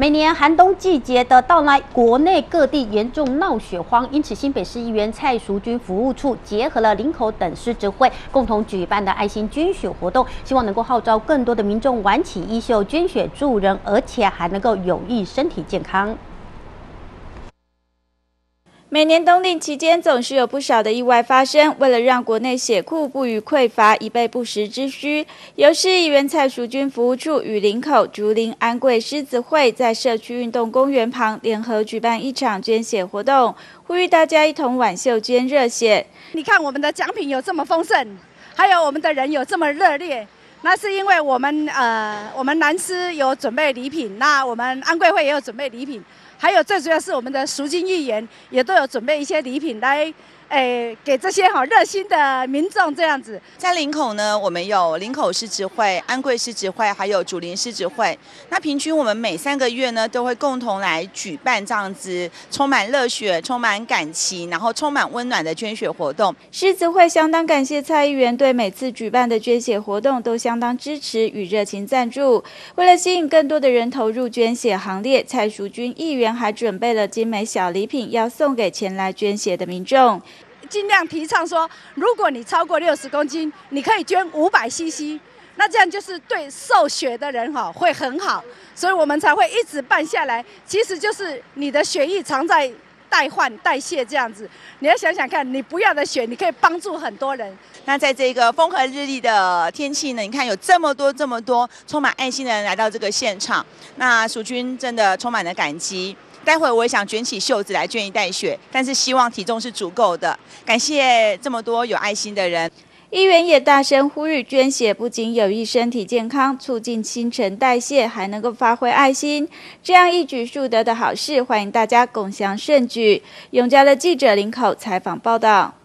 每年寒冬季节的到来，国内各地严重闹血荒，因此新北市议员蔡淑君服务处结合了林口等市职会，共同举办的爱心捐血活动，希望能够号召更多的民众挽起衣袖捐血助人，而且还能够有益身体健康。每年冬令期间，总是有不少的意外发生。为了让国内血库不予匮乏、以备不时之需，由市议员蔡淑君服务处与林口竹林安贵狮子会在社区运动公园旁联合举办一场捐血活动，呼吁大家一同挽袖捐热血。你看，我们的奖品有这么丰盛，还有我们的人有这么热烈，那是因为我们呃，我们南师有准备礼品，那我们安贵会也有准备礼品。还有最主要是我们的赎金议员也都有准备一些礼品来。诶，给这些好热心的民众这样子，在林口呢，我们有林口狮子会、安贵狮子会，还有竹林狮子会。那平均我们每三个月呢，都会共同来举办这样子充满热血、充满感情，然后充满温暖的捐血活动。狮子会相当感谢蔡议员对每次举办的捐血活动都相当支持与热情赞助。为了吸引更多的人投入捐血行列，蔡淑君议员还准备了精美小礼品要送给前来捐血的民众。尽量提倡说，如果你超过六十公斤，你可以捐五百 CC，那这样就是对受血的人哈会很好，所以我们才会一直办下来。其实就是你的血液藏在代换代谢这样子，你要想想看，你不要的血，你可以帮助很多人。那在这个风和日丽的天气呢，你看有这么多这么多充满爱心的人来到这个现场，那蜀军真的充满了感激。待会我也想卷起袖子来捐一袋血，但是希望体重是足够的。感谢这么多有爱心的人，议员也大声呼吁捐血，不仅有益身体健康，促进新陈代谢，还能够发挥爱心，这样一举数得的好事，欢迎大家共享盛举。永嘉的记者林口采访报道。